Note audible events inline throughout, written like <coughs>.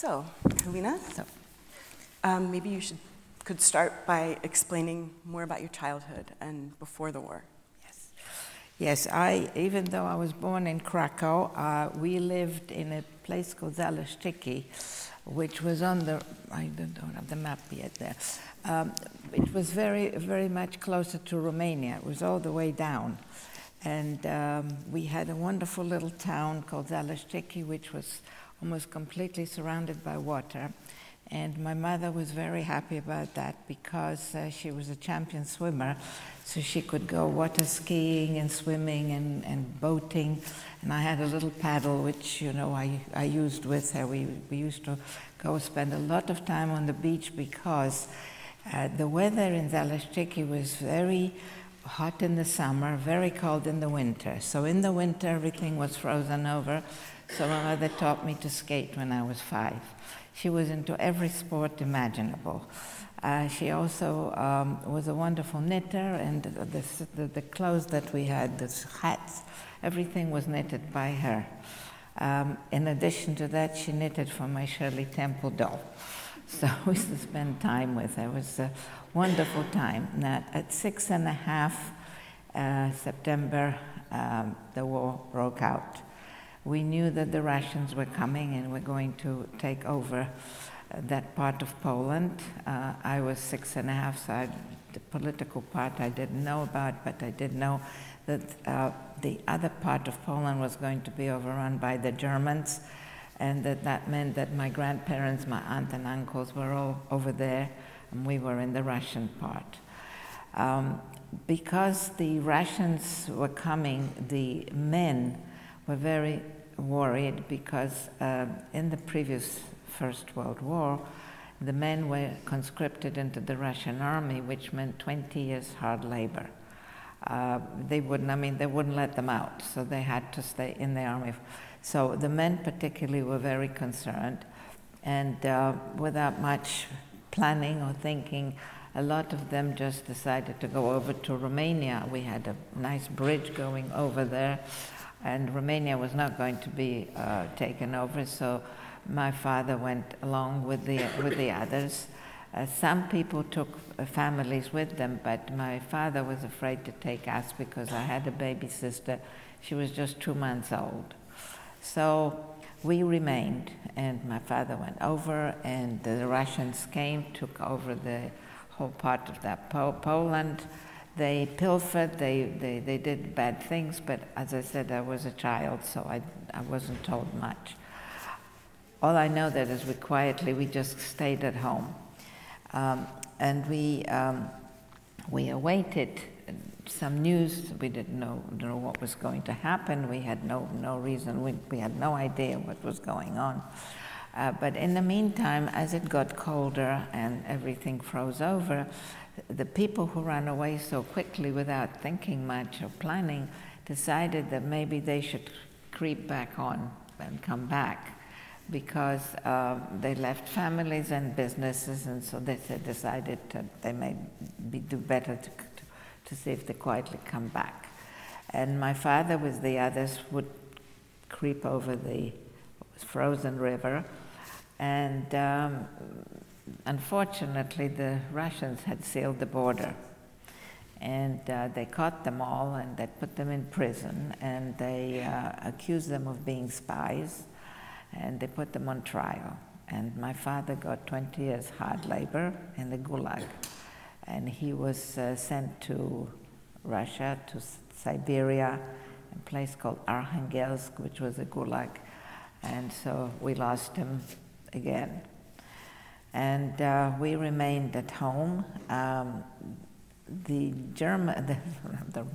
So, Halina, so, um, maybe you should could start by explaining more about your childhood and before the war. Yes, yes. I even though I was born in Krakow, uh, we lived in a place called Zaleszczyki, which was on the I don't, don't have the map yet there. Um, it was very very much closer to Romania. It was all the way down. And um, we had a wonderful little town called Zaleszczyki, which was almost completely surrounded by water. And my mother was very happy about that because uh, she was a champion swimmer, so she could go water skiing and swimming and, and boating. And I had a little paddle, which, you know, I, I used with her. We, we used to go spend a lot of time on the beach because uh, the weather in Zaleszczyki was very hot in the summer, very cold in the winter. So in the winter, everything was frozen over. So my mother taught me to skate when I was five. She was into every sport imaginable. Uh, she also um, was a wonderful knitter, and the, the, the, clothes that we had, the hats, everything was knitted by her. Um, in addition to that, she knitted for my Shirley Temple doll. <laughs> So we used to spend time with her. It was a wonderful time. Now, at six and a half uh, September, um, the war broke out we knew that the Russians were coming and were going to take over uh, that part of Poland. Uh, I was six and a half, so I, the political part I didn't know about, but I did know that uh, the other part of Poland was going to be overrun by the Germans, and that that meant that my grandparents, my aunt and uncles were all over there, and we were in the Russian part. Um, because the Russians were coming, the men were very worried because uh, in the previous First World War, the men were conscripted into the Russian army, which meant 20 years hard labor. Uh, they wouldn't, I mean, they wouldn't let them out, so they had to stay in the army. So the men particularly were very concerned, and uh, without much planning or thinking, a lot of them just decided to go over to Romania. We had a nice bridge going over there and Romania was not going to be uh, taken over, so my father went along with the, with the others. Uh, some people took uh, families with them, but my father was afraid to take us because I had a baby sister. She was just two months old. So we remained, and my father went over, and the Russians came, took over the whole part of that po Poland. They pilfered, they, they, they did bad things, but as I said, I was a child, so I, I wasn't told much. All I know that is we quietly, we just stayed at home. Um, and we, um, we awaited some news. We didn't know, know what was going to happen. We had no, no reason, we, we had no idea what was going on. Uh, but in the meantime, as it got colder and everything froze over, the people who ran away so quickly without thinking much or planning decided that maybe they should creep back on and come back because uh, they left families and businesses, and so they decided that they may be, do better to, to, to see if they quietly come back. And my father, with the others, would creep over the frozen river, and um, unfortunately, the Russians had sealed the border. And uh, they caught them all and they put them in prison and they uh, accused them of being spies and they put them on trial. And my father got 20 years hard labor in the Gulag. And he was uh, sent to Russia, to Siberia, a place called Arkhangelsk, which was a Gulag. And so we lost him again. And uh, we remained at home. Um, the German, <laughs> the, the,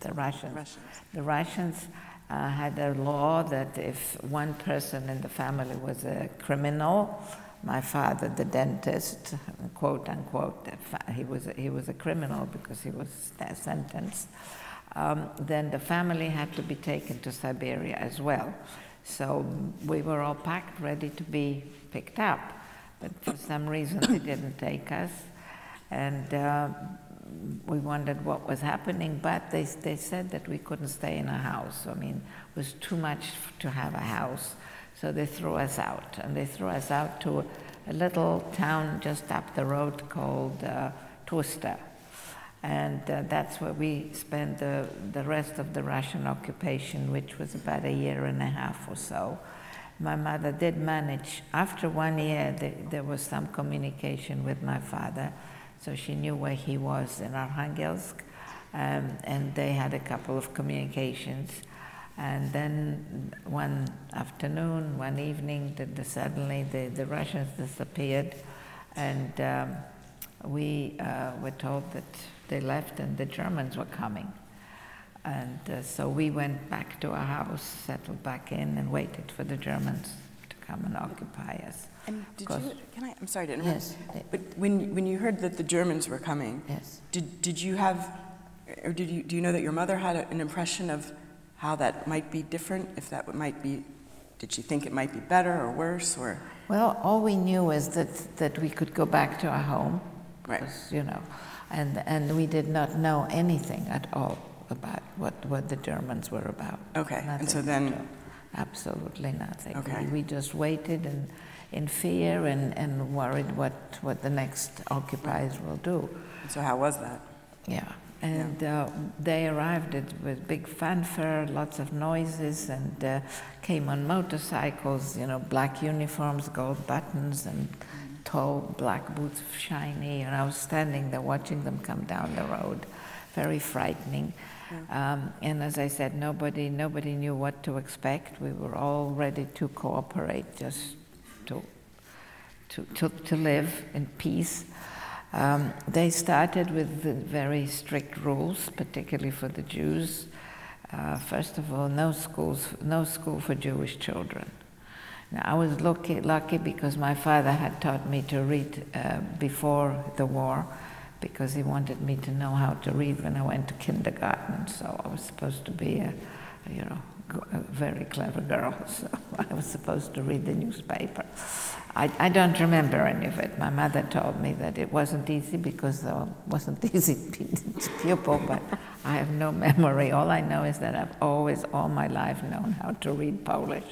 the Russians, Russians, the Russians uh, had a law that if one person in the family was a criminal, my father, the dentist, quote unquote, he was he was a criminal because he was sentenced. Um, then the family had to be taken to Siberia as well. So we were all packed, ready to be picked up but for some reason they didn't take us. And uh, we wondered what was happening, but they, they said that we couldn't stay in a house. I mean, it was too much to have a house. So they threw us out, and they threw us out to a little town just up the road called uh, Tłuste. And uh, that's where we spent the, the rest of the Russian occupation, which was about a year and a half or so. My mother did manage, after one year, the, there was some communication with my father, so she knew where he was in Arkhangelsk, um, and they had a couple of communications. And then one afternoon, one evening, the, the, suddenly the, the Russians disappeared, and um, we uh, were told that they left and the Germans were coming. And uh, so we went back to our house, settled back in, and waited for the Germans to come and occupy us. And did you, can I, I'm sorry to interrupt. Yes. But when, when you heard that the Germans were coming, Yes. did, did you have, or did you, do you know that your mother had a- an impression of how that might be different? If that might be, did she think it might be better or worse, or? Well, all we knew is that, that we could go back to our home, Right. 'cause, you know, and, and we did not know anything at all about what, what the Germans were about. Okay, and so then-. Absolutely nothing. Okay. We, we just waited and, in fear and, and worried what, what the next occupiers will do. So how was that? Yeah, and uh, they arrived it with big fanfare, lots of noises, and uh, came on motorcycles, you know, black uniforms, gold buttons, and tall black boots, shiny. And I was standing there watching them come down the road, very frightening. Um, and as I said, nobody nobody knew what to expect. We were all ready to cooperate, just to to, to, to live in peace. Um, they started with the very strict rules, particularly for the Jews. Uh, first of all, no schools, no school for Jewish children. I was lucky, lucky because my father had taught me to read uh, before the war, because he wanted me to know how to read when I went to kindergarten. So I was supposed to be a, you know, a very clever girl. <laughs> So I was supposed to read the newspaper. I, I don't remember any of it. My mother told me that it wasn't easy because I wasn't <laughs> easy pupil, but I have no memory. All I know is that I've always, all my life, known how to read Polish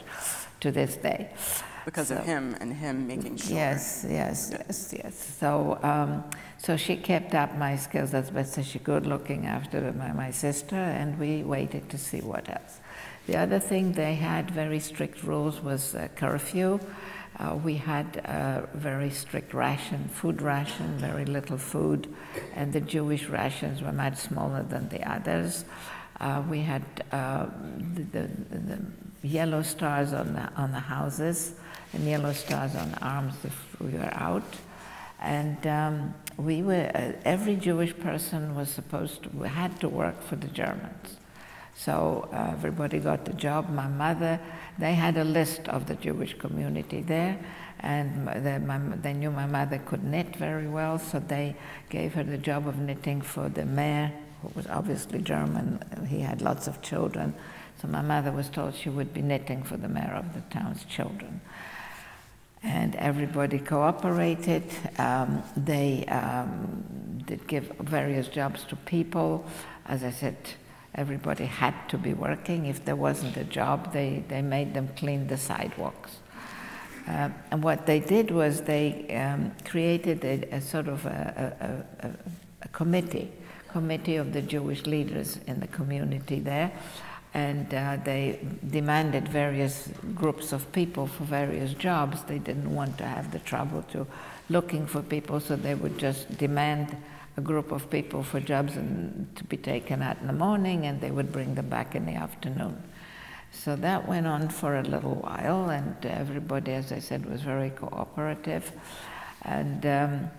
to this day. Because So- of him and him making sure. Yes, yes, yes, yes. So, um, so she kept up my skills as best as she could, looking after my, my sister, and we waited to see what else. The other thing they had very strict rules was uh, curfew. Uh, we had a very strict ration, food ration, very little food, and the Jewish rations were much smaller than the others. Uh, we had uh, the, the, the yellow stars on the, on the houses and yellow stars on arms if we were out. And um, we were, uh, every Jewish person was supposed to, had to work for the Germans. So uh, everybody got the job. My mother, they had a list of the Jewish community there, and my, they knew my mother could knit very well, so they gave her the job of knitting for the mayor, who was obviously German. He had lots of children, so my mother was told she would be knitting for the mayor of the town's children and everybody cooperated. Um, they um, did give various jobs to people. As I said, everybody had to be working. If there wasn't a job, they, they made them clean the sidewalks. Uh, and what they did was they um, created a, a sort of a, a, a, a committee, committee of the Jewish leaders in the community there, and uh, they demanded various groups of people for various jobs. They didn't want to have the trouble to looking for people, so they would just demand a group of people for jobs and to be taken out in the morning, and they would bring them back in the afternoon. So that went on for a little while, and everybody, as I said, was very cooperative. And um,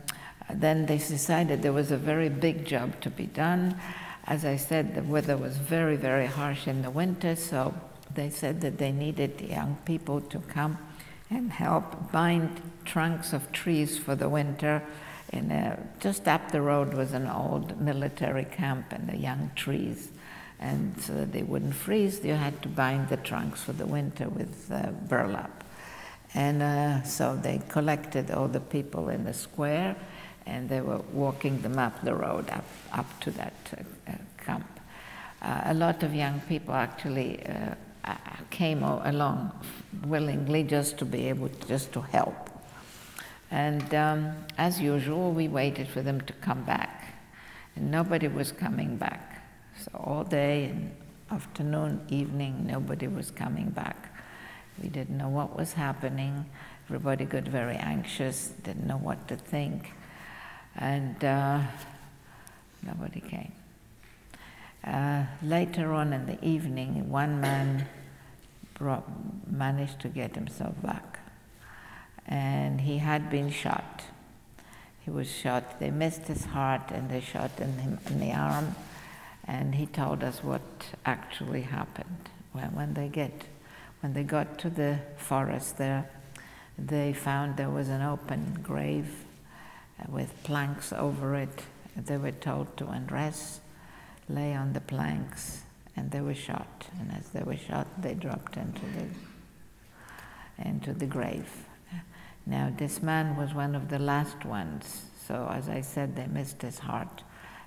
then they decided there was a very big job to be done. As I said, the weather was very, very harsh in the winter, so they said that they needed the young people to come and help bind trunks of trees for the winter. In a, just up the road was an old military camp and the young trees. And so that they wouldn't freeze, you had to bind the trunks for the winter with uh, burlap. And uh, so they collected all the people in the square and they were walking them up the road up, up to that uh, camp. Uh, a lot of young people actually uh, came along willingly just to be able to, just to help. And um, as usual, we waited for them to come back, and nobody was coming back. So all day, and afternoon, evening, nobody was coming back. We didn't know what was happening. Everybody got very anxious, didn't know what to think, and uh, nobody came. Uh, later on in the evening, one man brought, managed to get himself back. And he had been shot. He was shot. They missed his heart and they shot in him in the arm. And he told us what actually happened. When, when they get, when they got to the forest there, they found there was an open grave with planks over it. They were told to undress lay on the planks and they were shot. And as they were shot, they dropped into the, into the grave. Now, this man was one of the last ones. So, as I said, they missed his heart.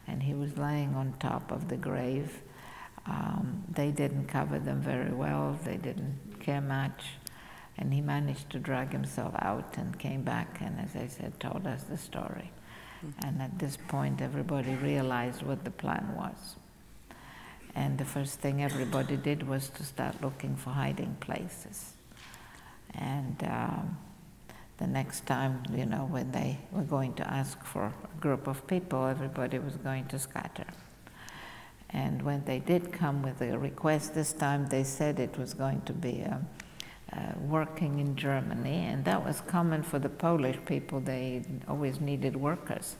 And he was lying on top of the grave. Um, they didn't cover them very well, they didn't care much. And he managed to drag himself out and came back and, as I said, told us the story. And at this point, everybody realized what the plan was. And the first thing everybody did was to start looking for hiding places. And um, the next time, you know, when they were going to ask for a group of people, everybody was going to scatter. And when they did come with a request this time, they said it was going to be uh, Uh, working in Germany, and that was common for the Polish people. They always needed workers,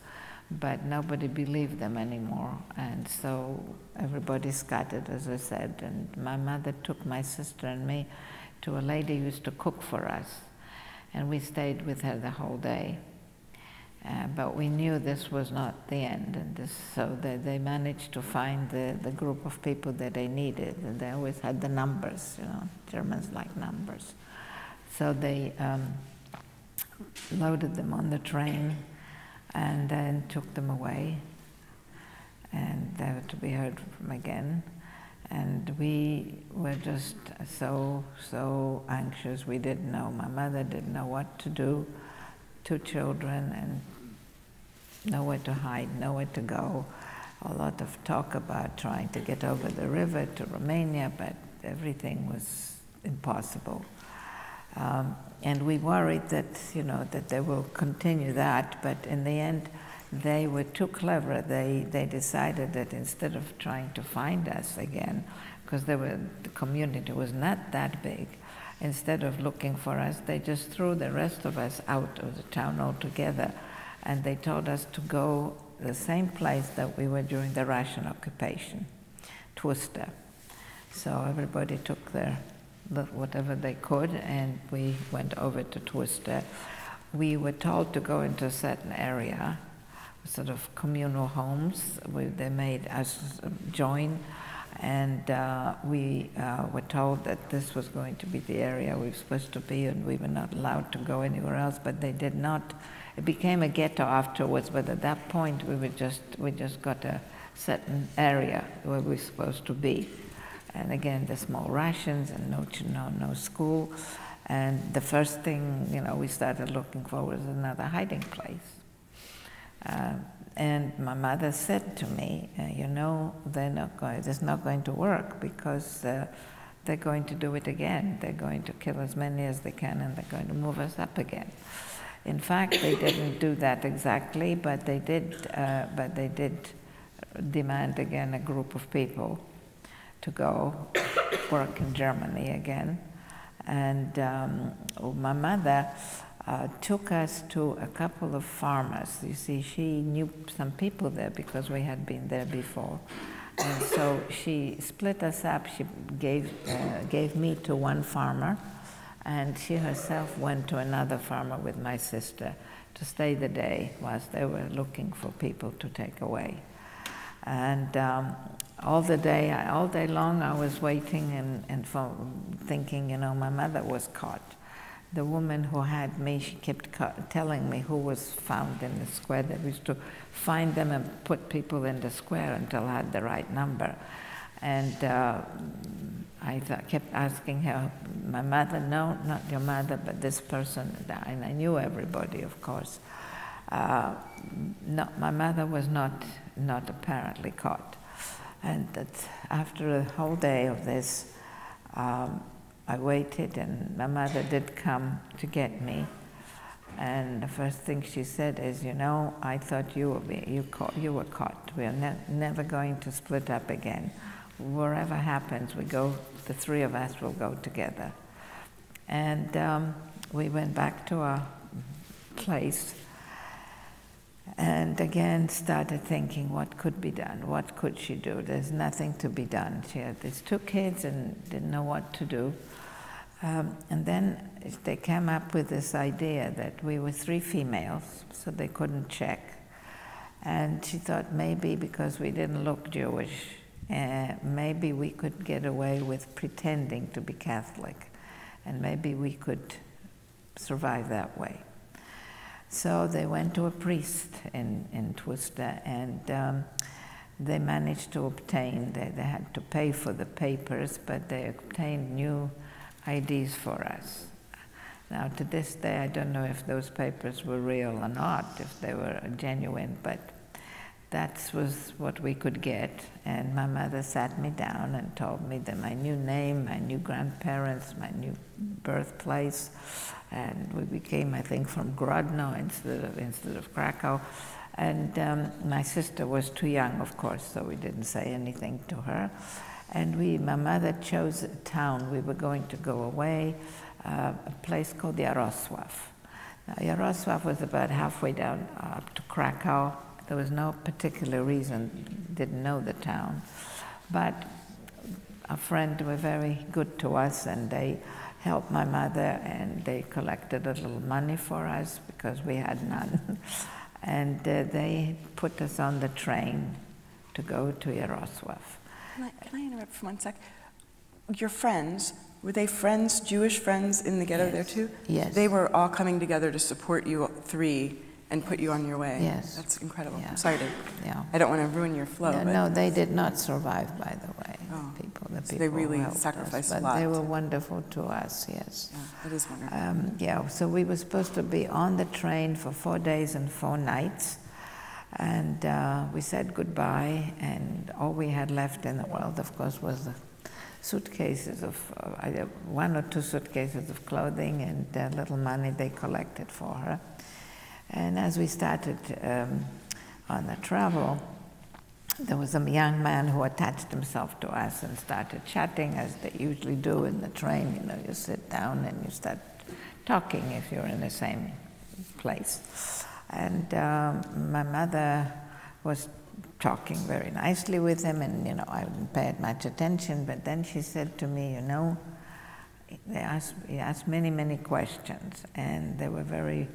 but nobody believed them anymore, and so everybody scattered, as I said. And my mother took my sister and me to a lady who used to cook for us, and we stayed with her the whole day. Uh, but we knew this was not the end, and this, so they, they managed to find the, the group of people that they needed, and they always had the numbers, you know, Germans like numbers. So they um, loaded them on the train and then took them away, and they were to be heard from again. And we were just so, so anxious. We didn't know. My mother didn't know what to do. Two children, and nowhere to hide, nowhere to go. A lot of talk about trying to get over the river to Romania, but everything was impossible. Um, and we worried that, you know, that they will continue that, but in the end, they were too clever. They, they decided that instead of trying to find us again, because the community was not that big, instead of looking for us, they just threw the rest of us out of the town altogether and they told us to go the same place that we were during the Russian occupation, Tłuste. So everybody took their whatever they could, and we went over to Tłuste. We were told to go into a certain area, sort of communal homes. We, they made us join, and uh, we uh, were told that this was going to be the area we were supposed to be, and we were not allowed to go anywhere else. But they did not it became a ghetto afterwards, but at that point we were just we just got a certain area where we were supposed to be. And again, the small rations and no no no school. And the first thing you know we started looking for was another hiding place. Uh, and my mother said to me, uh, you know, they're not going, this is not going to work because uh, they're going to do it again. They're going to kill as many as they can and they're going to move us up again. In fact, they didn't do that exactly, but they did, uh, but they did demand again a group of people to go work in Germany again. And um, my mother uh, took us to a couple of farmers. You see, she knew some people there because we had been there before. And so she split us up. She gave, uh, gave me to one farmer and she herself went to another farmer with my sister to stay the day whilst they were looking for people to take away. And um, all the day, all day long, I was waiting and, and thinking, you know, my mother was caught. The woman who had me, she kept telling me who was found in the square. They used to find them and put people in the square until I had the right number. And uh, I th- kept asking her, my mother, no, not your mother, but this person. And I knew everybody, of course. Uh, no, my mother was not, not apparently caught. And after a whole day of this, um, I waited, and my mother did come to get me. And the first thing she said is, "You know, I thought you were you, caught, you were caught. We are ne- never going to split up again. Wherever happens, we go. The three of us will go together." And um, we went back to our place, and again started thinking, what could be done? What could she do? There's nothing to be done. She had these two kids and didn't know what to do. Um, and then they came up with this idea that we were three females, so they couldn't check. And she thought maybe because we didn't look Jewish, uh, maybe we could get away with pretending to be Catholic, and maybe we could survive that way. So they went to a priest in, in Tłuste, and um, they managed to obtain, they, they had to pay for the papers, but they obtained new IDs for us. Now, to this day, I don't know if those papers were real or not, if they were genuine, but that was what we could get. And my mother sat me down and told me that my new name, my new grandparents, my new birthplace, and we became, I think, from Grodno instead of, instead of Krakow. And um, my sister was too young, of course, so we didn't say anything to her. And we, my mother chose a town. We were going to go away, uh, a place called Jarosław. Now, was about halfway down uh, up to Krakow. There was no particular reason, didn't know the town. But a friend were very good to us and they helped my mother and they collected a little money for us because we had none. <laughs> and uh, they put us on the train to go to Jarosław. Can I, can I interrupt for one sec? Your friends, were they friends, Jewish friends in the ghetto yes. there too? Yes. They were all coming together to support you three and put you on your way. Yes. That's incredible. Yeah. I'm sorry to, Yeah. I don't want to ruin your flow. No, no, they did not survive, by the way. Oh. People, the So people they really sacrificed us, a but they were wonderful to us. Yes. Yeah, it is wonderful. Um, yeah. So we were supposed to be on the train for four days and four nights, and uh, we said goodbye. And all we had left in the world, of course, was the suitcases of uh, either one or two suitcases of clothing and uh, little money they collected for her. And as we started um, on the travel, there was a young man who attached himself to us and started chatting as they usually do in the train. You know, you sit down and you start talking if you're in the same place. And um, my mother was talking very nicely with him, and you know, I didn't pay much attention. But then she said to me, you know, they asked, he asked many, many questions, and they were very,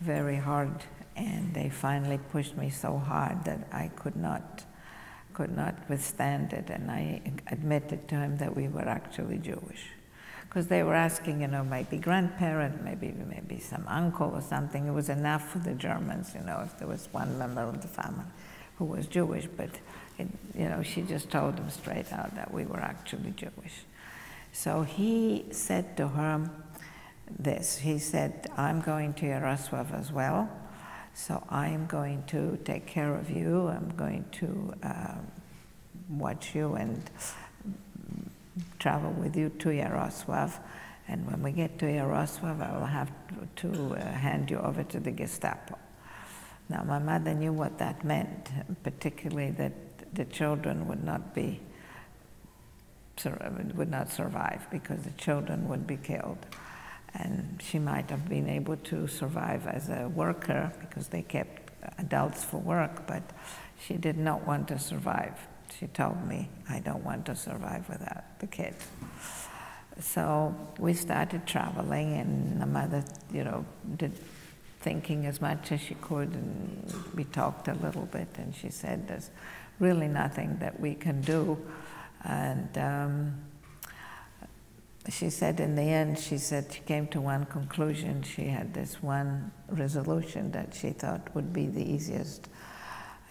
very hard. And they finally pushed me so hard that I could not, could not withstand it. And I admitted to him that we were actually Jewish, because they were asking, you know, maybe grandparent, maybe maybe some uncle or something. It was enough for the Germans, you know, if there was one member of the family who was Jewish. But it, you know, she just told them straight out that we were actually Jewish. So he said to her this. He said, "I'm going to Jarosław as well." So I am going to take care of you. I'm going to uh, watch you and travel with you to Jarosław. And when we get to Jarosław, I will have to, to uh, hand you over to the Gestapo. Now, my mother knew what that meant, particularly that the children would not be would not survive because the children would be killed and she might have been able to survive as a worker because they kept adults for work, but she did not want to survive. She told me, I don't want to survive without the kids. So we started traveling, and the mother, you know, did thinking as much as she could, and we talked a little bit, and she said, There's really nothing that we can do. And um, she said in the end, she said she came to one conclusion. She had this one resolution that she thought would be the easiest.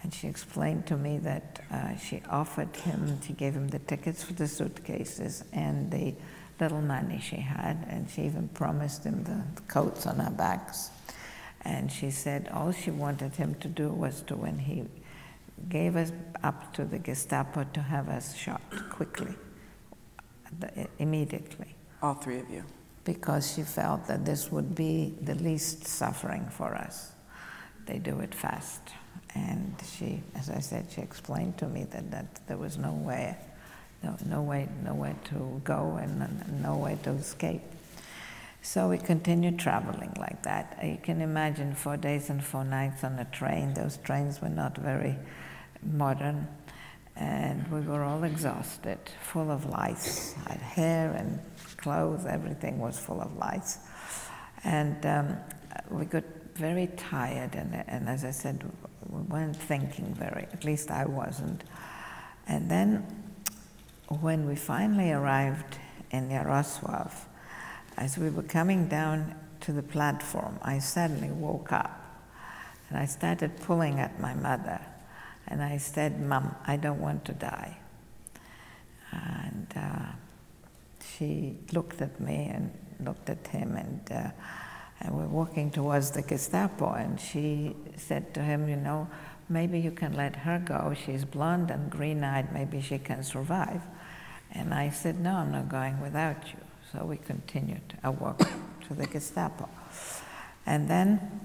And she explained to me that uh, she offered him, she gave him the tickets for the suitcases and the little money she had, and she even promised him the coats on her backs. And she said all she wanted him to do was to, when he gave us up to the Gestapo, to have us shot quickly, immediately. All three of you? Because she felt that this would be the least suffering for us. They do it fast. And she, as I said, she explained to me that, that there was no way, no, no way, nowhere to go and, and no way to escape. So we continued traveling like that. You can imagine four days and four nights on a train. Those trains were not very modern, and we were all exhausted, full of lice. I had hair and clothes, everything was full of lice. And um, we got very tired, and, and as I said, we weren't thinking very, at least I wasn't. And then when we finally arrived in Jarosław, as we were coming down to the platform, I suddenly woke up and I started pulling at my mother. And I said, Mom, I don't want to die. And uh, she looked at me and looked at him, and, uh, and we're walking towards the Gestapo. And she said to him, You know, maybe you can let her go. She's blonde and green eyed, maybe she can survive. And I said, No, I'm not going without you. So we continued our walk <coughs> to the Gestapo. And then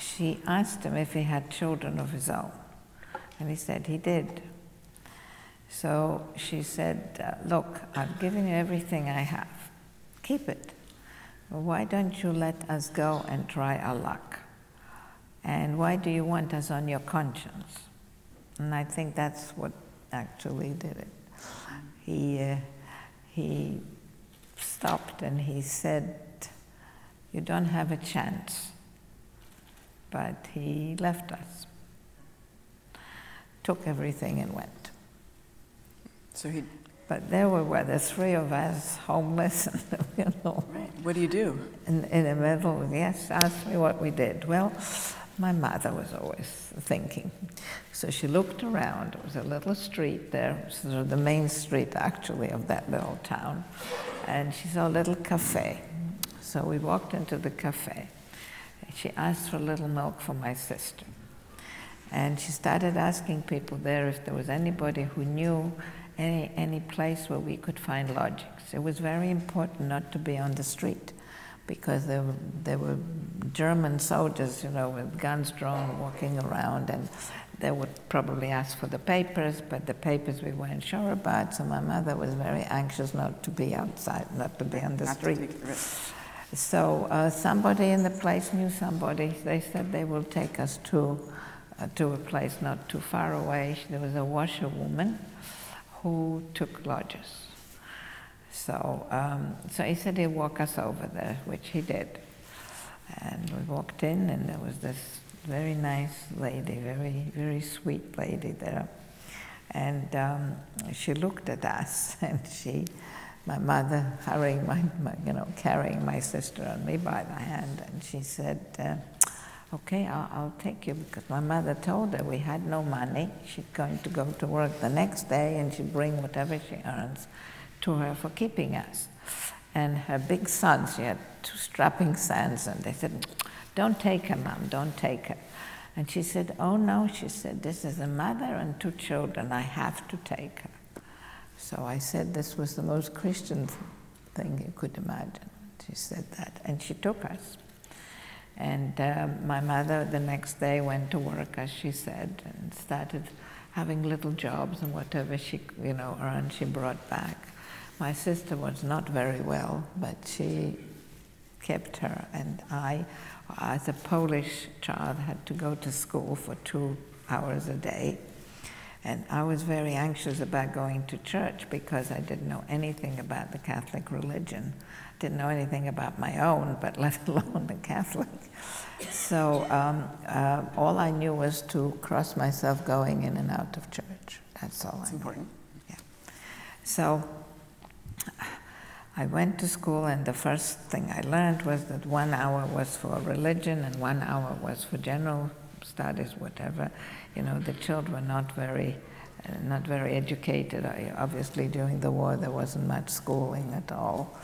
she asked him if he had children of his own. And he said he did. So she said, uh, Look, I've given you everything I have. Keep it. Why don't you let us go and try our luck? And why do you want us on your conscience? And I think that's what actually did it. He, uh, he stopped and he said, You don't have a chance. But he left us took everything and went. So he. But there we were, the three of us, homeless, and, you know. Right. What do you do? In, in the middle, yes, ask me what we did. Well, my mother was always thinking. So she looked around. It was a little street there, sort of the main street actually of that little town. And she saw a little cafe. So we walked into the cafe. She asked for a little milk for my sister. And she started asking people there if there was anybody who knew any, any place where we could find lodgings. It was very important not to be on the street because there were, there were German soldiers, you know, with guns drawn, walking around, and they would probably ask for the papers, but the papers we weren't sure about, so my mother was very anxious not to be outside, not to be on the Not street. take the risk. So uh, somebody in the place knew somebody. They said they will take us to to a place not too far away. There was a washerwoman who took lodgers. So, um, so he said he'd walk us over there, which he did. And we walked in, and there was this very nice lady, very, very sweet lady there. And um, she looked at us, <laughs> and she, my mother, hurrying my, my, you know, carrying my sister and me by the hand, and she said, uh, okay, I'll, I'll, take you because my mother told her we had no money. She's going to go to work the next day and she'd bring whatever she earns to her for keeping us. And her big sons, she had two strapping sons, and they said, Don't take her, Mom, don't take her. And she said, Oh no, she said, This is a mother and two children. I have to take her. So I said this was the most Christian thing you could imagine. She said that, and she took us. And uh, my mother the next day went to work, as she said, and started having little jobs and whatever she, you know, earned, she brought back. My sister was not very well, but she kept her, and I, as a Polish child, had to go to school for two hours a day. And I was very anxious about going to church because I didn't know anything about the Catholic religion didn't know anything about my own, but <laughs> let alone the Catholic. So um, uh, all I knew was to cross myself going in and out of church. That's all That's I knew. important. Yeah. So I went to school, and the first thing I learned was that one hour was for religion and one hour was for general studies, whatever. You know, the children were not very, uh, not very educated. I, obviously, during the war, there wasn't much schooling at all.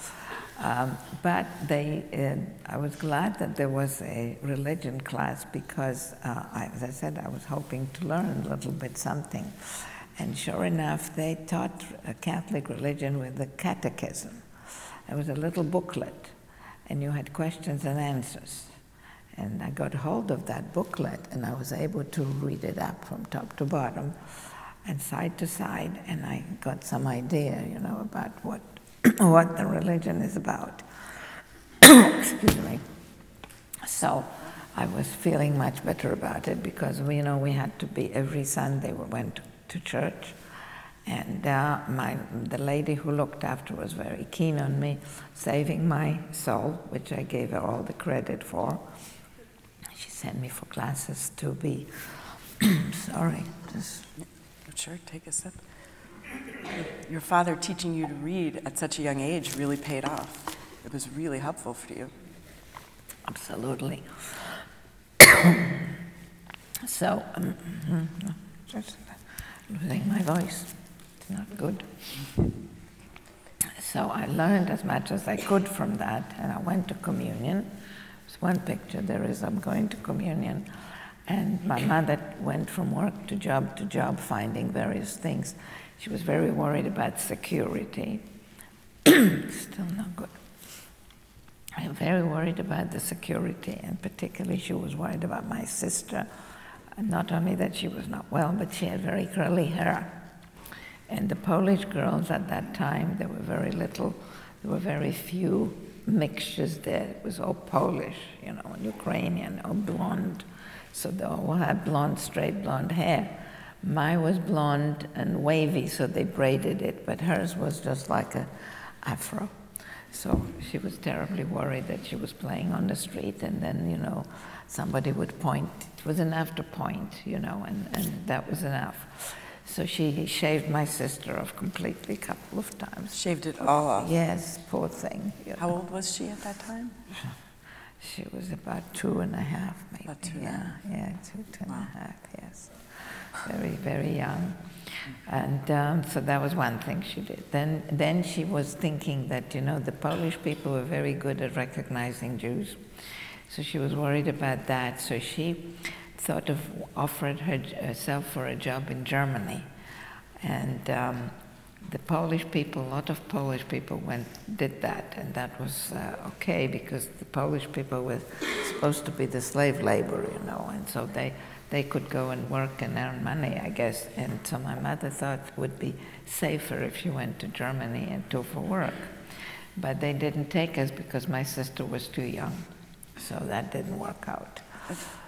Um, but they, uh, I was glad that there was a religion class because, uh, I, as I said, I was hoping to learn a little bit something. And sure enough, they taught Catholic religion with the catechism. It was a little booklet, and you had questions and answers. And I got hold of that booklet, and I was able to read it up from top to bottom and side to side, and I got some idea, you know, about what <clears throat> what the religion is about. <clears throat> Excuse me. So I was feeling much better about it because we, you know, we had to be every Sunday we went to church, and uh, my the lady who looked after was very keen on me saving my soul, which I gave her all the credit for. She sent me for classes to be. <clears throat> sorry, just. Sure, take a sip your father teaching you to read at such a young age really paid off. It was really helpful for you. Absolutely. <coughs> so, um, just losing my voice. It's not good. So I learned as much as I could from that, and I went to communion. There's one picture there is I'm going to communion. And my mother went from work to job to job finding various things. She was very worried about security. <clears throat> Still not good. I'm very worried about the security, and particularly she was worried about my sister. Not only that she was not well, but she had very curly hair. And the Polish girls at that time, there were very little, there were very few mixtures there. It was all Polish, you know, and Ukrainian, or blonde. So they all had blonde, straight blonde hair. Mine was blonde and wavy, so they braided it, but hers was just like a afro. So she was terribly worried that she was playing on the street, and then, you know, somebody would point. It was enough to point, you know, and, and that was enough. So she shaved my sister off completely a couple of times. Shaved it all off? Yes, poor thing. How know. old was she at that time? She was about two and a half, maybe. About two yeah, yeah, two, two wow. and a half, yes very, very young. And um, so that was one thing she did. Then, then she was thinking that, you know, the Polish people were very good at recognizing Jews. So she was worried about that. So she thought of offered her, herself for a job in Germany. And um, the Polish people, a lot of Polish people went, did that. And that was uh, okay because the Polish people were supposed to be the slave labor, you know. And so they they could go and work and earn money, I guess. And so my mother thought it would be safer if she went to Germany and took for work. But they didn't take us because my sister was too young. So that didn't work out.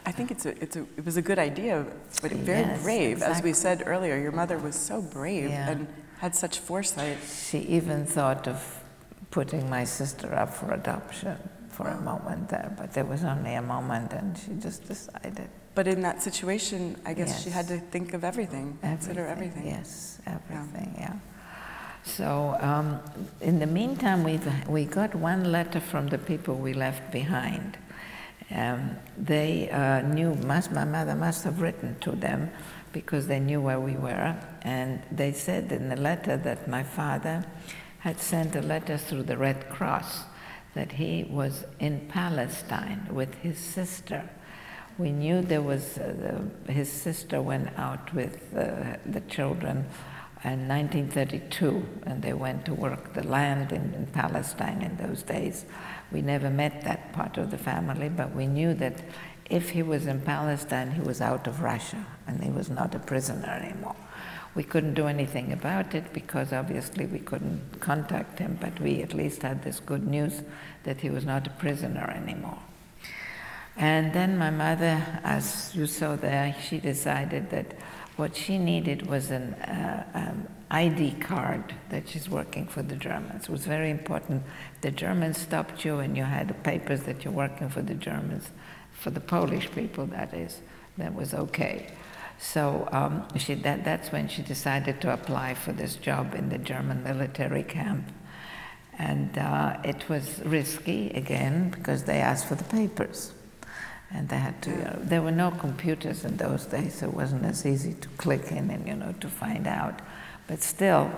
I think it's a, it's a, it was a good idea, but very yes, brave. Exactly. As we said earlier, your mother was so brave yeah. and had such foresight. She even thought of putting my sister up for adoption for a moment there, but there was only a moment and she just decided. But in that situation, I guess yes. she had to think of everything, everything, consider everything. Yes, everything, yeah. yeah. So um, in the meantime, we we got one letter from the people we left behind. Um, they uh, knew, must, my mother must have written to them because they knew where we were. And they said in the letter that my father had sent a letter through the Red Cross that he was in Palestine with his sister we knew there was, uh, the, his sister went out with uh, the children in 1932, and they went to work the land in, in, Palestine in those days. We never met that part of the family, but we knew that if he was in Palestine, he was out of Russia, and he was not a prisoner anymore. We couldn't do anything about it because obviously we couldn't contact him, but we at least had this good news that he was not a prisoner anymore. And then my mother, as you saw there, she decided that what she needed was an uh, um, ID card that she's working for the Germans. It was very important. The Germans stopped you and you had the papers that you're working for the Germans, for the Polish people, that is, that was okay. So um, she, that, that's when she decided to apply for this job in the German military camp. And uh, it was risky, again, because they asked for the papers. And they had to, you know, there were no computers in those days, so it wasn't as easy to click in and, you know, to find out. But still,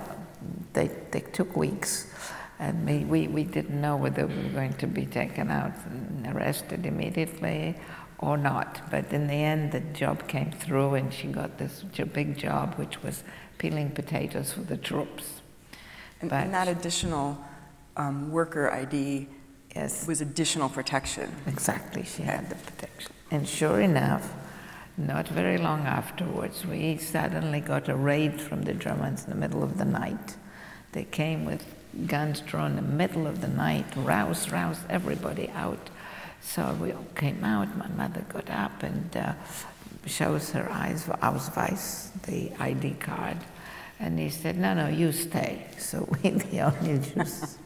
they, they took weeks. And we, we, we didn't know whether we were going to be taken out and arrested immediately or not. But in the end, the job came through, and she got this big job, which was peeling potatoes for the troops. And, But- and that additional um, worker ID Yes. was additional protection. Exactly, she had the protection. And sure enough, not very long afterwards, we suddenly got a raid from the Germans in the middle of the night. They came with guns drawn in the middle of the night, rouse, rouse everybody out. So we all came out. My mother got up and uh, shows her eyes, Ausweis, the ID card. And he said, No, no, you stay. So <laughs> we, the only Jews,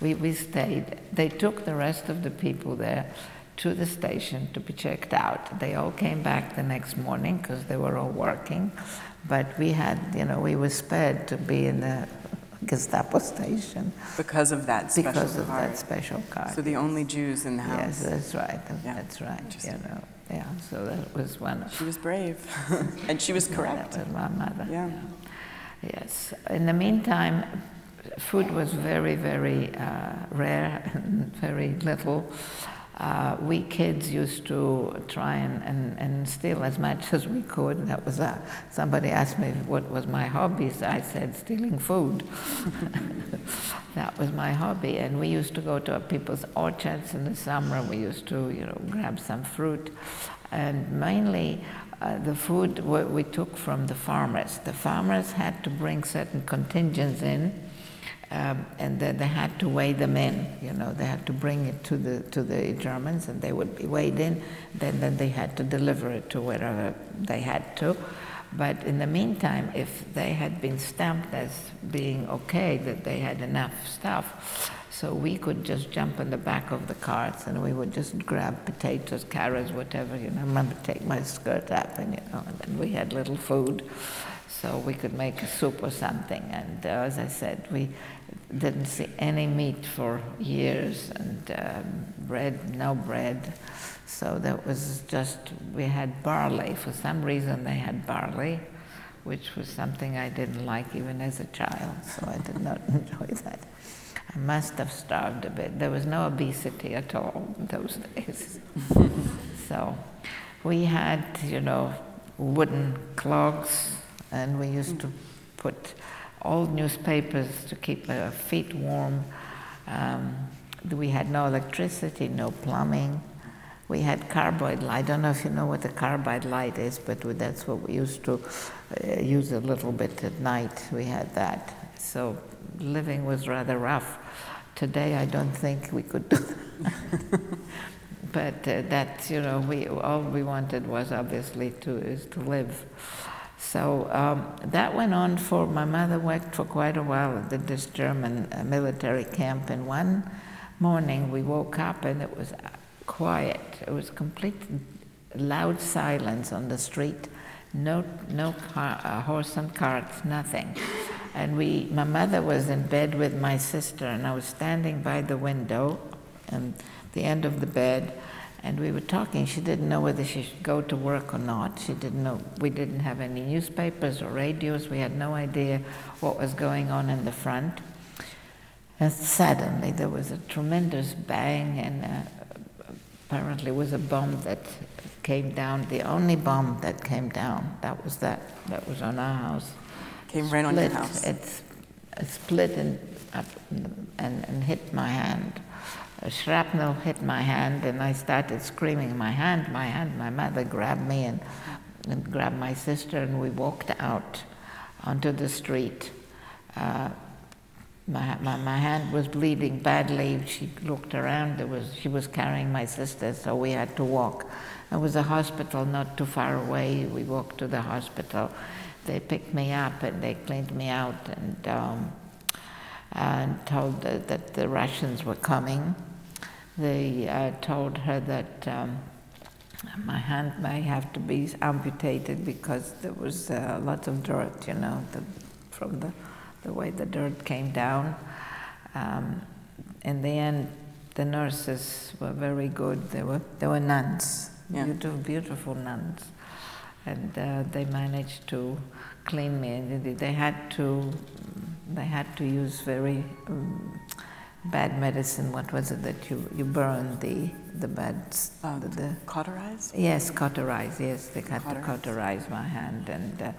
we, we stayed. They took the rest of the people there to the station to be checked out. They all came back the next morning because they were all working. But we had, you know, we were spared to be in the Gestapo station Because of that special because of card. that special card. So the only Jews in the house. Yes, that's right. Yeah, That's right. You know, yeah. So that was one of She was brave, <laughs> and she was correct. That was my mother. Yeah. Yes. In the meantime, food was very, very uh, rare and very little. Uh, we kids used to try and, and, and steal as much as we could. That was uh, somebody asked me what was my hobby. So I said stealing food. <laughs> that was my hobby, and we used to go to people's orchards in the summer. We used to, you know, grab some fruit, and mainly uh, the food we took from the farmers. The farmers had to bring certain contingents in, um, and then they had to weigh them in. You know, they had to bring it to the to the Germans, and they would be weighed in. Then then they had to deliver it to wherever they had to. But in the meantime, if they had been stamped as being okay, that they had enough stuff, so we could just jump in the back of the carts and we would just grab potatoes, carrots, whatever. You know, I remember take my skirt up and you know, and then we had little food, so we could make a soup or something. And uh, as I said, we didn't see any meat for years, and um, bread, no bread. So that was just we had barley. For some reason, they had barley, which was something I didn't like even as a child. So I did not <laughs> enjoy that. I must have starved a bit. There was no obesity at all in those <laughs> days. so we had, you know, wooden clogs, and we used to put old newspapers to keep our feet warm. Um, we had no electricity, no plumbing. We had carbide light. I don't know if you know what a carbide light is, but that's what we used to uh, use a little bit at night. We had that. So living was rather rough. Today, I don't think we could do that. <laughs> but uh, that, you know, we, all we wanted was obviously to, is to live. So um, that went on for, my mother worked for quite a while at this German uh, military camp. And one morning we woke up and it was uh, quiet. It was complete loud silence on the street. No, no car, uh, horse and carts, nothing. And we, my mother was in bed with my sister, and I was standing by the window, and the end of the bed, and we were talking. She didn't know whether she should go to work or not. She didn't know. We didn't have any newspapers or radios. We had no idea what was going on in the front. And suddenly there was a tremendous bang, and uh, apparently it was a bomb that came down. The only bomb that came down. That was that. That was on our house. Came right on your house. It's it split up and, and hit my hand. A shrapnel hit my hand, and I started screaming, "My hand! My hand!" My mother grabbed me and, and grabbed my sister, and we walked out onto the street. Uh, my, my, my hand was bleeding badly. She looked around. There was, she was carrying my sister, so we had to walk. There was a hospital not too far away. We walked to the hospital. They picked me up and they cleaned me out and, um, and told that, that the Russians were coming. They uh, told her that um, my hand may have to be amputated because there was uh, lots of dirt, you know, the, from the, the way the dirt came down. Um, in the end, the nurses were very good. They were, they were nuns. Yeah. beautiful, beautiful nuns, and uh, they managed to clean me. They- they had to, they had to use very um, bad medicine. What was it that you you burn the the bad Uh, the, the Cauterize? Yes, cauterize. Yes, they had to Cauterize. cauterize my hand, and uh,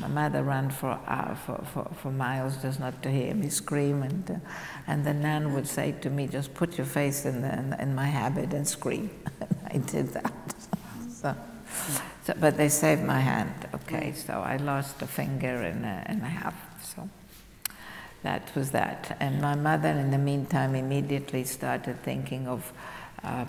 my mother ran for, uh, for, for for miles just not to hear me scream, and uh, and the nun would say to me, "Just put your face in the, in, in my habit and scream." <laughs> I did that. <laughs> so, so, but they saved my hand. Okay, so I lost a finger and a, and a half. So that was that. And my mother, in the meantime, immediately started thinking of. Uh,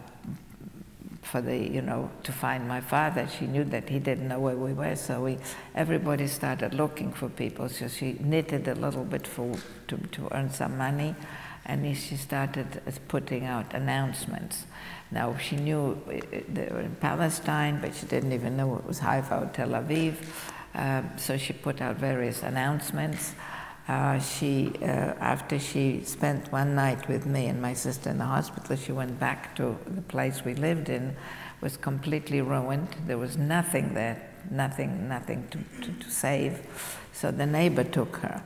for the you know to find my father she knew that he didn't know where we were so we everybody started looking for people so she knitted a little bit for to, to earn some money and she started putting out announcements now she knew uh, they were in palestine but she didn't even know it was haifa or tel aviv um, so she put out various announcements uh, she, uh, after she spent one night with me and my sister in the hospital, she went back to the place we lived in, was completely ruined. There was nothing there, nothing, nothing to, to, to save. So the neighbor took her.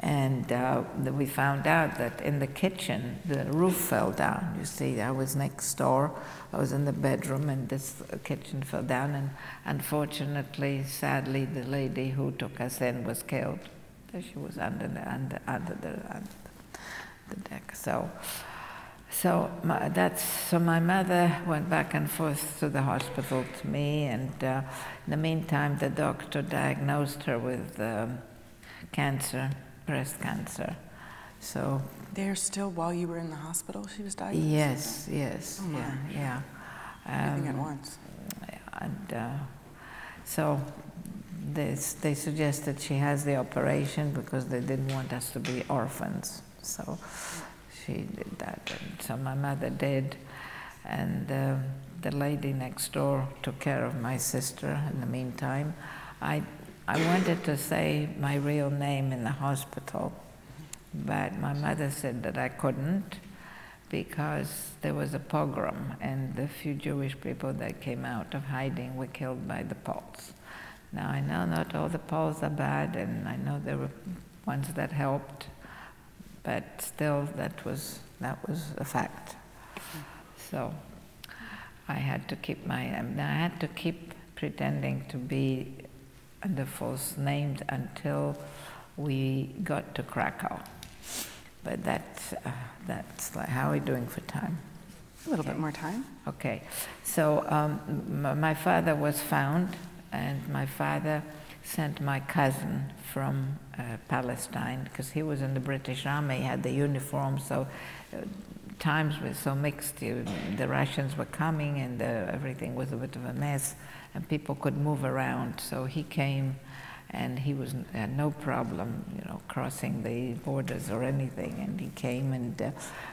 And uh, we found out that in the kitchen, the roof fell down. You see, I was next door. I was in the bedroom, and this kitchen fell down. And unfortunately, sadly, the lady who took us in was killed. She was under the under under the under the deck. So, so my, that's so. My mother went back and forth to the hospital to me, and uh, in the meantime, the doctor diagnosed her with um, cancer, breast cancer. So There still, while you were in the hospital, she was diagnosed? yes, yes, Oh, yeah, yeah. that? Everything at Um, once. and uh, so they, they suggested she has the operation because they didn't want us to be orphans. So she did that. And so my mother did. And uh, the lady next door took care of my sister in the meantime. I, I wanted to say my real name in the hospital, but my mother said that I couldn't because there was a pogrom and the few Jewish people that came out of hiding were killed by the Poles. Now I know not all the Poles are bad and I know there were ones that helped, but still that was, that was a fact. So I had to keep my, I had to keep pretending to be under false names until we got to Krakow. But that's, uh, that's like, how are we doing for time? A little bit more time? Okay, so um, m- my father was found, and my father sent my cousin from uh, Palestine because he was in the British Army, had the uniform, so uh, times were so mixed. You, the Russians were coming, and uh, everything was a bit of a mess, and people could move around. So he came, and he was had no problem, you know, crossing the borders or anything. And he came, and uh,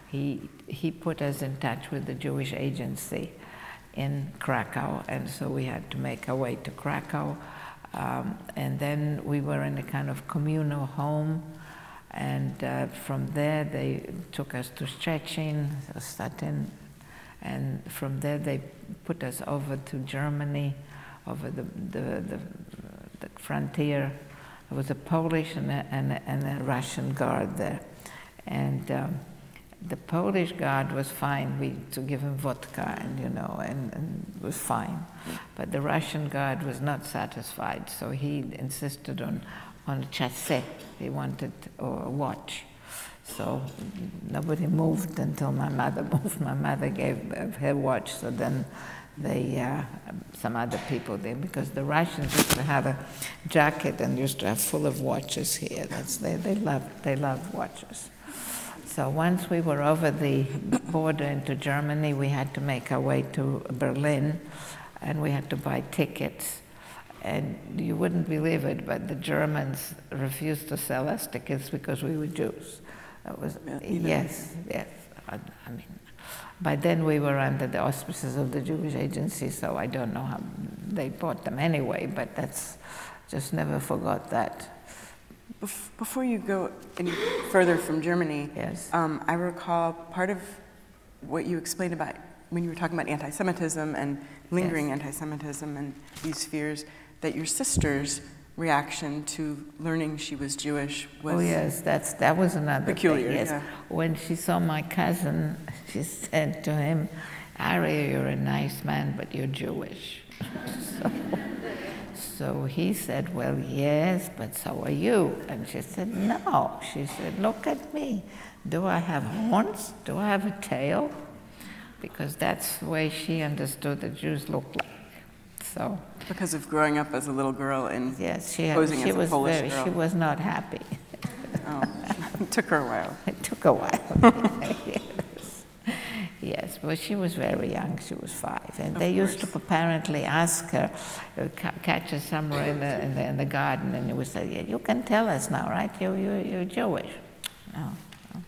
he he put us in touch with the Jewish agency in Krakow, and so we had to make our way to Krakow. Um, and then we were in a kind of communal home, and uh, from there they took us to Szczecin, Stettin, and from there they put us over to Germany, over the, the, the, the frontier. There was a Polish and a, and a, and a Russian guard there. And um, the Polish guard was fine we, to give him vodka, and you know, and, and was fine. But the Russian guard was not satisfied, so he insisted on, on a chasy. He wanted or a watch. So nobody moved until my mother <laughs> moved. My mother gave her watch, so then they, uh, some other people there, because the Russians used to have a jacket and used to have full of watches here. That's they, they love they love watches. So once we were over the border into Germany, we had to make our way to Berlin, and we had to buy tickets. And you wouldn't believe it, but the Germans refused to sell us tickets because we were Jews. That was yes, yes. I, I mean, by then we were under the auspices of the Jewish agency, so I don't know how they bought them anyway. But that's just never forgot that. Bef- Before you go any further from Germany, Yes. um, I recall part of what you explained about when you were talking about anti-Semitism and lingering anti-Semitism and these fears, that your sister's reaction to learning she was Jewish was Oh yes, that's that was another Peculiar, thing. Yes, yeah. when she saw my cousin, <laughs> she said to him, "Ari, you're a nice man, but you're Jewish." <laughs> so, so he said, "Well, yes, but so are you." And she said, "No." She said, "Look at me. Do I have horns? Do I have a tail?" Because that's the way she understood the Jews looked like. So because of growing up as a little girl and yes, she had, posing she as a was Polish very girl. she was not happy. Oh, it <laughs> took her a while. <laughs> It took a while. <laughs> yes. but she was very young. She was five, and Of they used to apparently ask her, uh, ca- catch her somewhere in the, in the in the garden, and they would say, yeah, "You can tell us now, right? You you you're Jewish." No, no,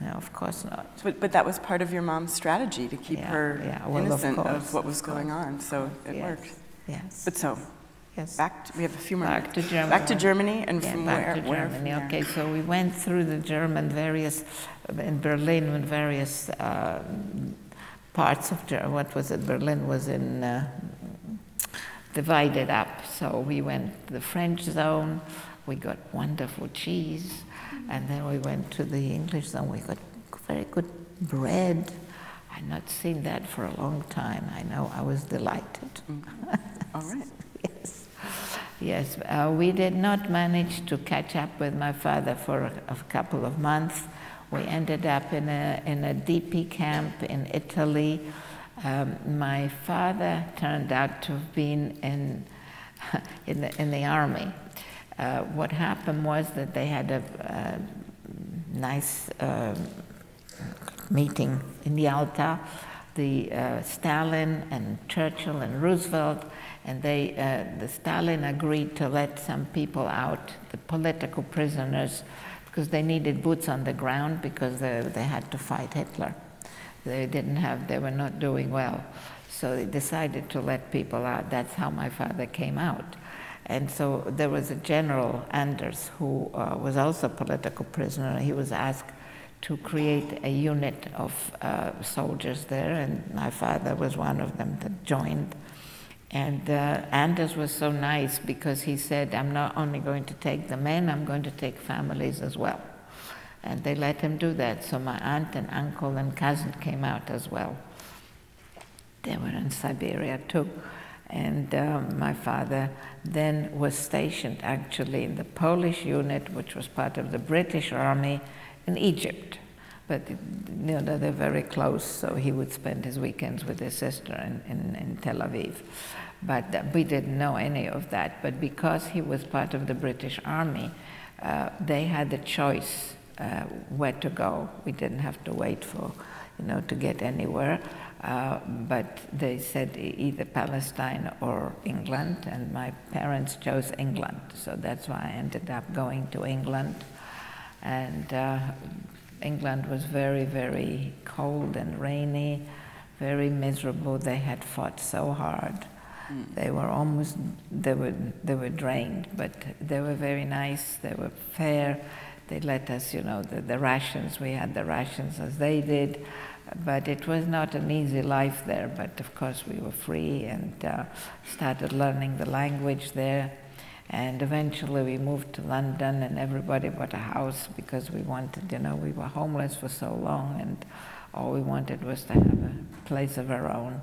no, of course not. But, but that was part of your mom's strategy to keep Yeah, her yeah, well, innocent of, course, what was of going on, so it yes. worked. Yes. But so, yes. back, to, we have a few more Back minutes. to Germany. Back to Germany, and Yeah, from back where? to Germany. there? Okay, so we went through the German various in Berlin in various uh, parts of Ger- what was it? Berlin was in uh, divided up. So we went to the French zone. We got wonderful cheese, and then we went to the English zone. We got very good bread. I'd not seen that for a long time. I know. I was delighted. <laughs> All right. Yes, yes. Uh, we did not manage to catch up with my father for a, a couple of months. We ended up in a in a DP camp in Italy. Um, my father turned out to have been in <laughs> in the in the army. Uh, what happened was that they had a, a nice. um meeting in Yalta, the uh, Stalin and Churchill and Roosevelt, and they, uh, the Stalin agreed to let some people out, the political prisoners, because they needed boots on the ground because they, they had to fight Hitler. They didn't have, they were not doing well. So they decided to let people out. That's how my father came out. And so there was a General Anders who uh, was also a political prisoner. He was asked to create a unit of uh, soldiers there, and my father was one of them that joined. And uh, Anders was so nice because he said, I'm not only going to take the men, I'm going to take families as well. And they let him do that. So my aunt and uncle and cousin came out as well. They were in Siberia too. And um, my father then was stationed actually in the Polish unit, which was part of the British Army in Egypt. But you know, they're very close, so he would spend his weekends with his sister in, in, in Tel Aviv. But uh, we didn't know any of that. But because he was part of the British Army, uh, they had the choice uh, where to go. We didn't have to wait for, you know, to get anywhere. Uh, but they said either Palestine or England, and my parents chose England. So that's why I ended up going to England. And uh, England was very, very cold and rainy, very miserable. They had fought so hard. They were almost, they were, they were drained, but they were very nice. They were fair. They let us, you know, the, the rations, we had the rations as they did. But it was not an easy life there, but of course we were free and uh, started learning the language there. And eventually we moved to London and everybody bought a house because we wanted, you know, we were homeless for so long and all we wanted was to have a place of our own.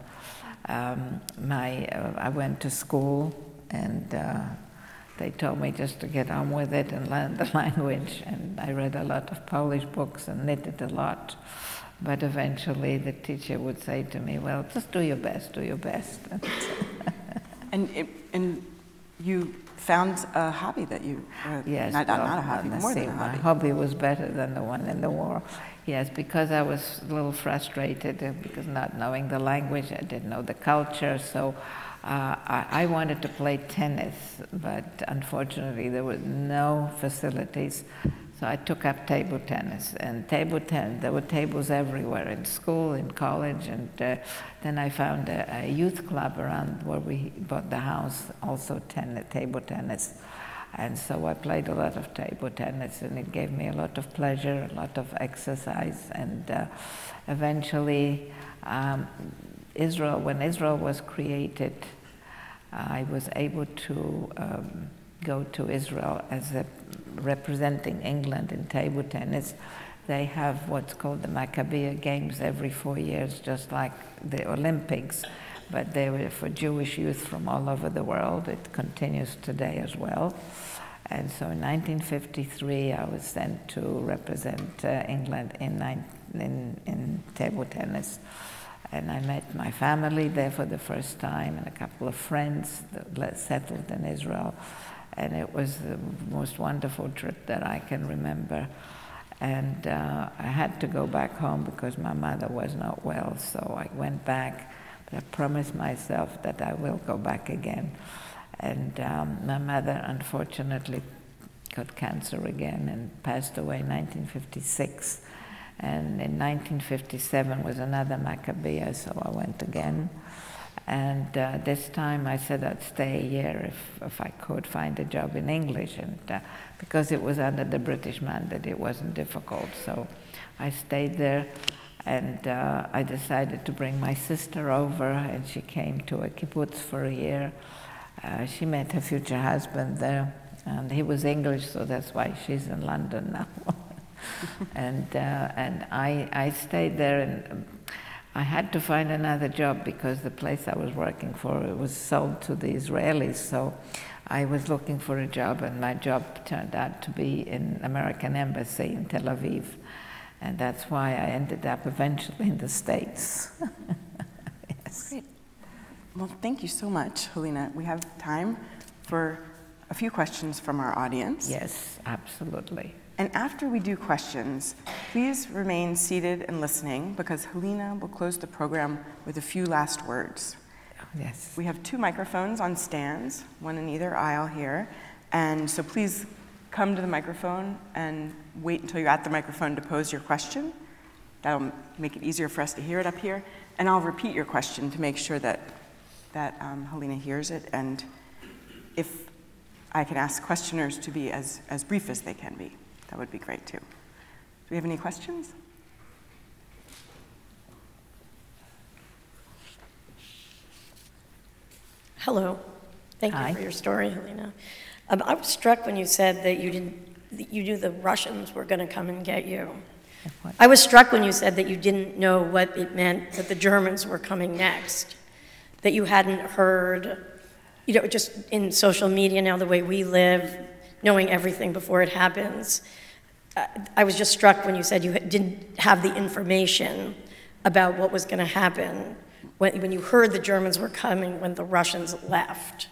Um, my, uh, I went to school and uh, they told me just to get on with it and learn the <laughs> language. And I read a lot of Polish books and knitted a lot. But eventually the teacher would say to me, well, just do your best, do your best. <laughs> And, it, and you found a hobby that you, uh, Yes, not, well, not a hobby, more than a my hobby. hobby was better than the one in the war. Yes, because I was a little frustrated uh, because not knowing the language, I didn't know the culture, so uh, I, I wanted to play tennis, but unfortunately there were no facilities. So I took up table tennis, and table tennis, there were tables everywhere in school, in college, and uh, then I found a, a youth club around where we bought the house, also tennis, table tennis. And so I played a lot of table tennis, and it gave me a lot of pleasure, a lot of exercise, and uh, eventually, um, Israel, when Israel was created, I was able to um, go to Israel as a, representing England in table tennis. They have what's called the Maccabiah Games every four years, just like the Olympics, but they were for Jewish youth from all over the world. It continues today as well. And so in 1953, I was sent to represent uh, England in, in, in table tennis. And I met my family there for the first time and a couple of friends that settled in Israel. And it was the most wonderful trip that I can remember. And uh, I had to go back home because my mother was not well, so I went back. I promised myself that I will go back again. And um, my mother, unfortunately, got cancer again and passed away in 1956. And in 1957 was another Maccabiah, so I went again. And uh, this time I said I'd stay a year if, if I could find a job in English. And uh, because it was under the British mandate, it wasn't difficult. So I stayed there and uh, I decided to bring my sister over, and she came to a kibbutz for a year. Uh, she met her future husband there, and he was English, so that's why she's in London now. <laughs> and uh, and I, I stayed there, and I had to find another job because the place I was working for it was sold to the Israelis. So I was looking for a job, and my job turned out to be in American Embassy in Tel Aviv, and that's why I ended up eventually in the States. <laughs> yes. Great. Well, thank you so much, Halina. We have time for a few questions from our audience. Yes, absolutely. And after we do questions, please remain seated and listening because Halina will close the program with a few last words. Oh, yes. We have two microphones on stands, one in either aisle here. And so please come to the microphone and wait until you're at the microphone to pose your question. That'll make it easier for us to hear it up here. And I'll repeat your question to make sure that, that um, Halina hears it. And if I can ask questioners to be as, as brief as they can be, that would be great too. Do we have any questions? Hello. Thank Hi. you for your story, Halina. Um, I was struck when you said that you didn't, that you knew the Russians were going to come and get you. I was struck when you said that you didn't know what it meant that the Germans were coming next, that you hadn't heard, you know, just in social media now, the way we live, knowing everything before it happens. Uh, I was just struck when you said you didn't have the information about what was going to happen when, when you heard the Germans were coming when the Russians left.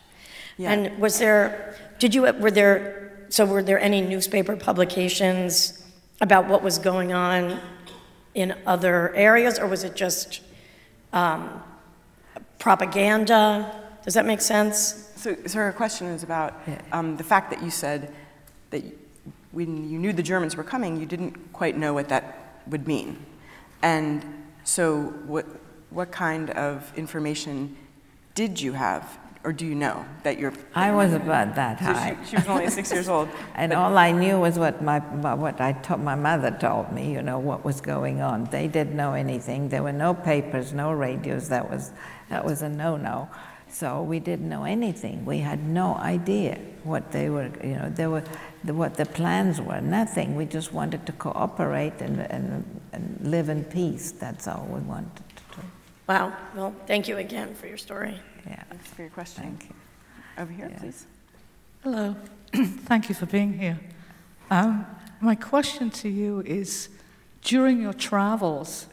Yeah. And was there, did you, were there, so were there any newspaper publications about what was going on in other areas, or was it just um, propaganda? Does that make sense? So, so our question is about um, the fact that you said that when you knew the Germans were coming, you didn't quite know what that would mean. And so, what, what kind of information did you have, or do you know that you're? I was about that So high. she, she was only six years old. <laughs> And but- all I knew was what my what I told my mother told me. You know what was going on. They didn't know anything. There were no papers, no radios. That was that was a no-no. So we didn't know anything. We had no idea what they were. You know, there were the, what the plans were. Nothing. We just wanted to cooperate and, and and live in peace. That's all we wanted. Wow. Well, thank you again for your story. Yeah. Thanks for your question. Thank you. Over here, Yeah. please. Hello. <clears throat> Thank you for being here. Um, my question to you is during your travels,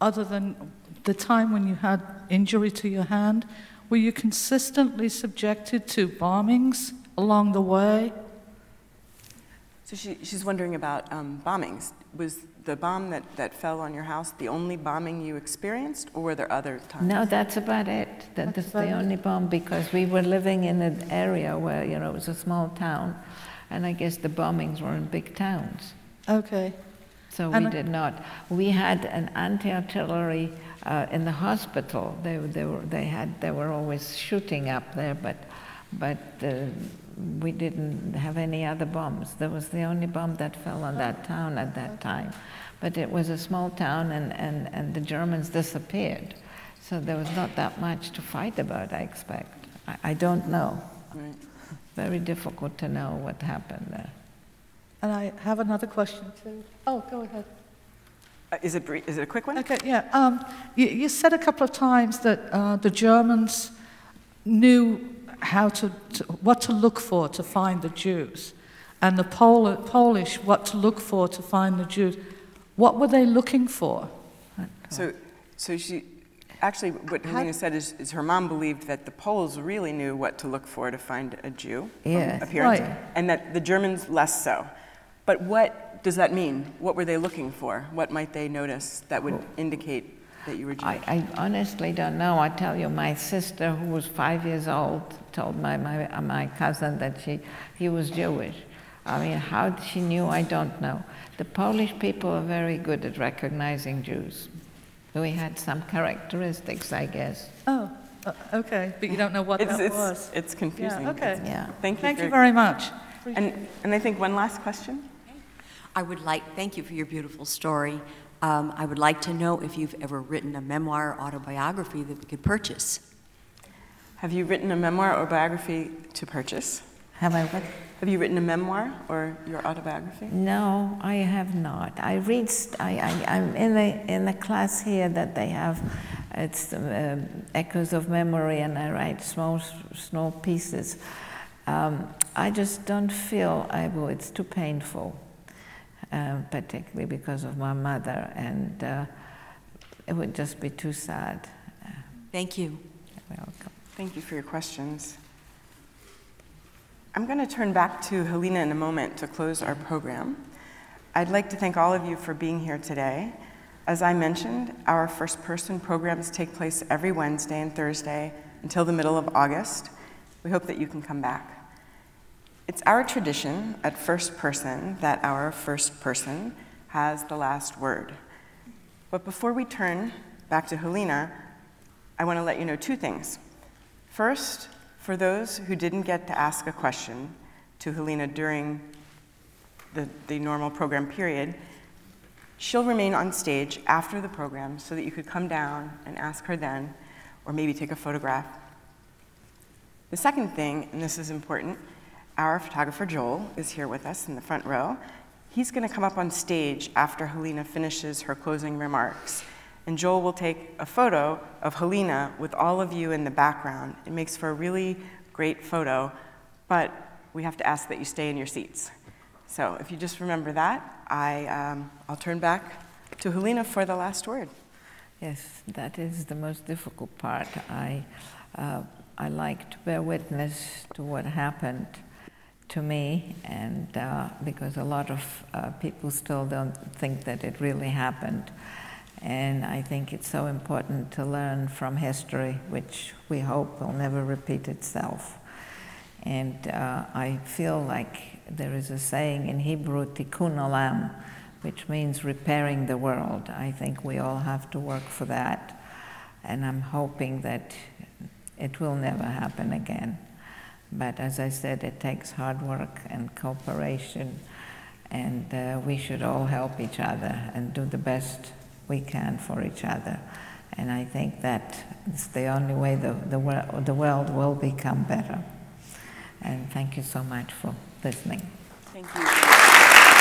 other than the time when you had injury to your hand, were you consistently subjected to bombings along the way? So she, she's wondering about um, bombings. Was the bomb that, that fell on your house the only bombing you experienced, or were there other times? No, that's about it. That That's the about it. only bomb because we were living in an area where, you know, it was a small town, and I guess the bombings were in big towns. Okay. So we And I- did not. We had an anti-artillery uh, in the hospital. They, they, were, they, had, they were always shooting up there, but but uh, we didn't have any other bombs. That was the only bomb that fell on that town at that time. But it was a small town, and, and, and the Germans disappeared. So there was not that much to fight about, I expect. I, I don't know. Right. Very difficult to know what happened there. And I have another question too. Oh, go ahead. Uh, Is it, brie- is it a quick one? Okay, yeah. Um, you, you said a couple of times that uh, the Germans knew how to, to, what to look for to find the Jews, and the Pol- Polish what to look for to find the Jews. What were they looking for? So, so she, actually, what Halina said is, is her mom believed that the Poles really knew what to look for to find a Jew. from Yes. Appearance, Right. and that the Germans less so. But what does that mean? What were they looking for? What might they notice that would indicate that you were Jewish? I, I honestly don't know. I tell you, my sister, who was five years old, told my, my, uh, my cousin that she, he was Jewish. I mean, how she knew, I don't know. The Polish people are very good at recognizing Jews. We had some characteristics, I guess. Oh, uh, okay, but you don't know what It's, that it's, was. it's confusing. Yeah, okay. It's- Yeah. Thank you. Thank for- you very much. And, and I think one last question? I would like, thank you for your beautiful story. Um, I would like to know if you've ever written a memoir or autobiography that we could purchase. Have you written a memoir or biography to purchase? Have I what? Have you written a memoir or your autobiography? No, I have not. I read. I, I, I'm in the in the class here that they have. It's um, echoes of memory, and I write small small pieces. Um, I just don't feel able. It's too painful, um, particularly because of my mother, and uh, it would just be too sad. Uh, Thank you. You're welcome. Thank you for your questions. I'm going to turn back to Halina in a moment to close our program. I'd like to thank all of you for being here today. As I mentioned, our first person programs take place every Wednesday and Thursday until the middle of August. We hope that you can come back. It's our tradition at First Person that our first person has the last word. But before we turn back to Halina, I want to let you know two things. First, for those who didn't get to ask a question to Halina during the, the normal program period, she'll remain on stage after the program so that you could come down and ask her then, or maybe take a photograph. The second thing, and this is important, our photographer Joel is here with us in the front row. He's going to come up on stage after Halina finishes her closing remarks. And Joel will take a photo of Halina with all of you in the background. It makes for a really great photo, but we have to ask that you stay in your seats. So if you just remember that, I, um, I'll turn back to Halina for the last word. Yes, that is the most difficult part. I, uh, I like to bear witness to what happened to me, and uh, because a lot of uh, people still don't think that it really happened. And I think it's so important to learn from history, which we hope will never repeat itself. And uh, I feel like there is a saying in Hebrew, tikkun olam, which means repairing the world. I think we all have to work for that. And I'm hoping that it will never happen again. But as I said, it takes hard work and cooperation, and uh, we should all help each other and do the best we can for each other. And I think that it's the only way the, the, wor- the world will become better. And thank you so much for listening. Thank you.